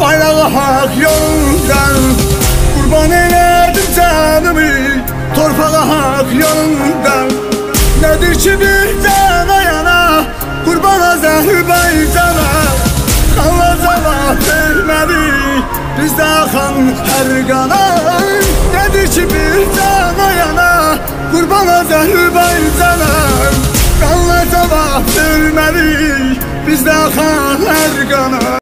Bayrağı hak yolundan Kurban eyledim canımı Torpağa hak yolundan. Nedir ki bir cana yana Kurban Azerbaycan'a Kanla cevap vermedi Bizde akan her kana Nedir ki bir cana yana Kurban Azerbaycan'a Kanla cevap vermedi Bizde akan her kana